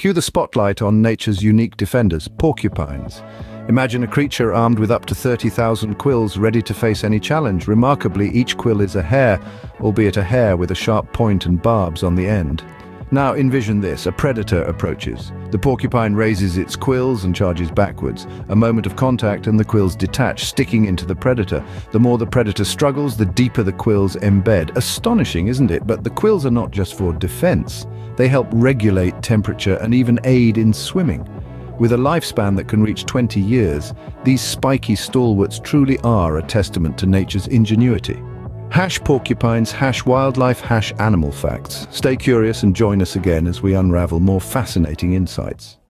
Cue the spotlight on nature's unique defenders, porcupines. Imagine a creature armed with up to 30,000 quills ready to face any challenge. Remarkably, each quill is a hair, albeit a hair with a sharp point and barbs on the end. Now envision this, a predator approaches. The porcupine raises its quills and charges backwards. A moment of contact and the quills detach, sticking into the predator. The more the predator struggles, the deeper the quills embed. Astonishing, isn't it? But the quills are not just for defense. They help regulate temperature and even aid in swimming. With a lifespan that can reach 20 years, these spiky stalwarts truly are a testament to nature's ingenuity. Hash porcupines, hash wildlife, hash animal facts. Stay curious and join us again as we unravel more fascinating insights.